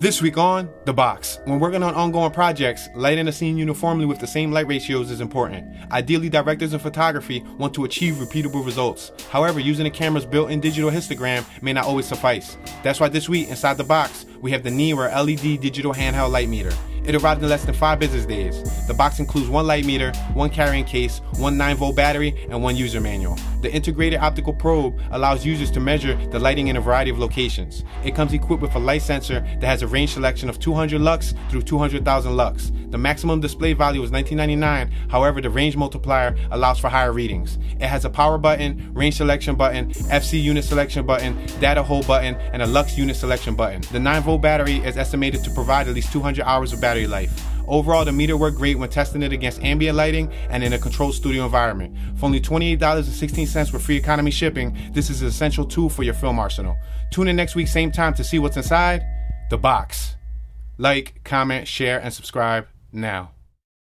This week on Da Box. When working on ongoing projects, lighting a scene uniformly with the same light ratios is important. Ideally, directors in photography want to achieve repeatable results. However, using a camera's built in digital histogram may not always suffice. That's why this week, inside The Box, we have the Neewer LED digital handheld light meter. It arrived in less than five business days. The box includes one light meter, one carrying case, one 9 volt battery, and one user manual. The integrated optical probe allows users to measure the lighting in a variety of locations. It comes equipped with a light sensor that has a range selection of 200 lux through 200,000 lux. The maximum display value is 1999, however, the range multiplier allows for higher readings. It has a power button, range selection button, FC unit selection button, data hold button, and a lux unit selection button. The 9 volt battery is estimated to provide at least 200 hours of battery life. Overall, the meter worked great when testing it against ambient lighting and in a controlled studio environment. For only $28.16 with free economy shipping, this is an essential tool for your film arsenal. Tune in next week, same time, to see what's inside the box. Like, comment, share, and subscribe now.